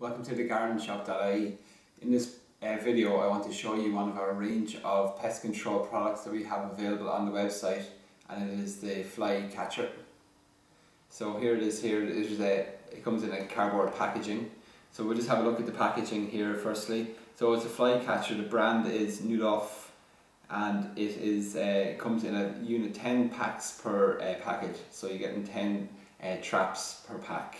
Welcome to the gardenshop.ie. In this uh, video I want to show you one of our range of pest control products that we have available on the website and it is the fly catcher. So here it is here, it, is a, it comes in a cardboard packaging. So we'll just have a look at the packaging here firstly. So it's a fly catcher, the brand is Nulof and it is uh, comes in a unit 10 packs per uh, package. So you're getting 10 uh, traps per pack.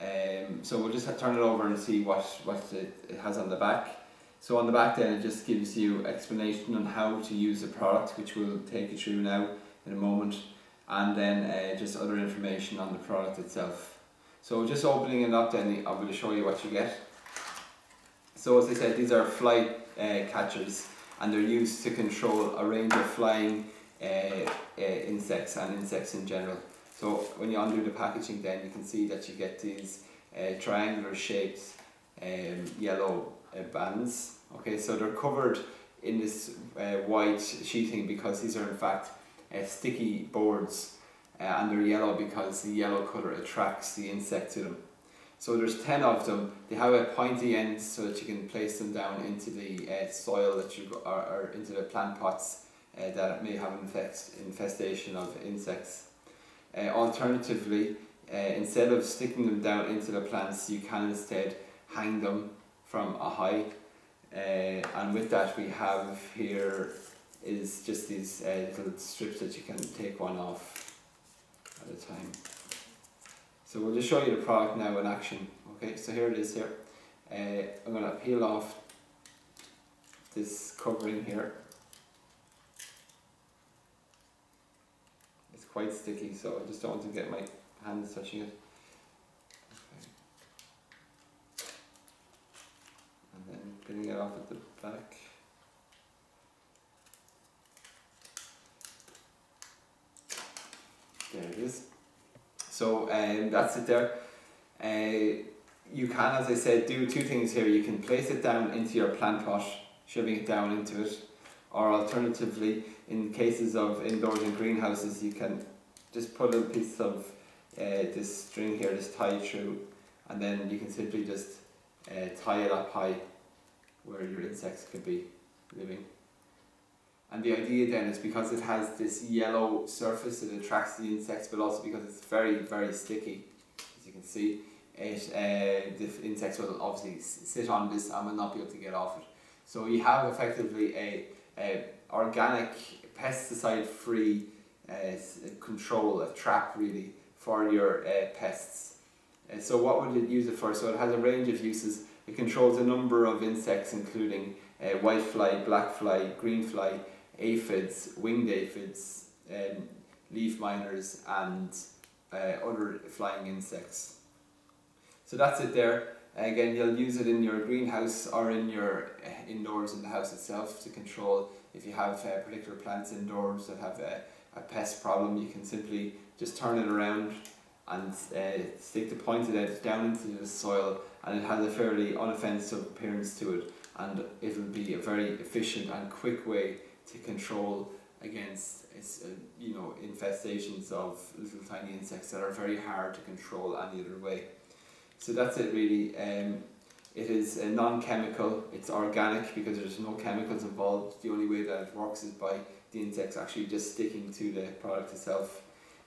Um, so we'll just turn it over and see what, what it, has on the back. So on the back then it just gives you explanation on how to use the product which we'll take you through now in a moment and then uh, just other information on the product itself. So just opening it up then I'm going to show you what you get. So as I said these are fly uh, catchers and they're used to control a range of flying uh, uh insects and insects in general. So when you undo the packaging then you can see that you get these uh, triangular shaped um, yellow uh, bands. Okay, so they're covered in this uh, white sheeting because these are in fact uh, sticky boards uh, and they're yellow because the yellow colour attracts the insect to them. So there's 10 of them. They have a pointy end so that you can place them down into the uh, soil that you or, or into the plant pots that may have infest, infestation of insects. Uh, alternatively, uh, instead of sticking them down into the plants, you can instead hang them from a height. Uh, and with that we have here is just these uh, little strips that you can take one off at a time. So we'll just show you the product now in action. Okay, so here it is here. Uh, I'm going to peel off this covering here quite sticky, so I just don't want to get my hands touching it. Okay. And then getting it off at the back. There it is. So um, that's it there. Uh, you can, as I said, do two things here. You can place it down into your plant pot, shoving it down into it, or alternatively, in cases of indoors and greenhouses, you can just put a piece of uh, this string here, just tie through, and then you can simply just uh, tie it up high where your insects could be living. And the idea then is because it has this yellow surface, it attracts the insects, but also because it's very, very sticky, as you can see, it, uh, the insects will obviously sit on this and will not be able to get off it. So you have effectively a, a organic, pesticide-free uh, control, a trap really, for your uh, pests. Uh, so what would it use it for? So it has a range of uses. It controls a number of insects including uh, whitefly, blackfly, greenfly, aphids, winged aphids, um, leaf miners and uh, other flying insects. So that's it there. Again, you'll use it in your greenhouse or in your uh, indoors in the house itself to control if you have uh, particular plants indoors that have uh, a pest problem, you can simply just turn it around and uh, stick the pointed edge down into the soil and it has a fairly unoffensive appearance to it and it'll be a very efficient and quick way to control against uh, you know infestations of little tiny insects that are very hard to control any other way. So that's it really. Um, it is a non-chemical, it's organic because there's no chemicals involved. The only way that it works is by the insects actually just sticking to the product itself.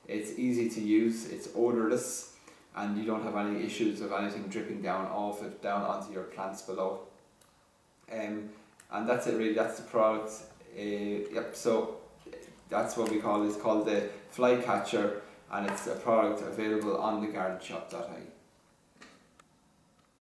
It's easy to use, it's odorless, and you don't have any issues of anything dripping down off it, down onto your plants below. Um, and that's it really, that's the product. Uh, yep, so that's what we call it, it's called the flycatcher, and it's a product available on the gardenshop.ie.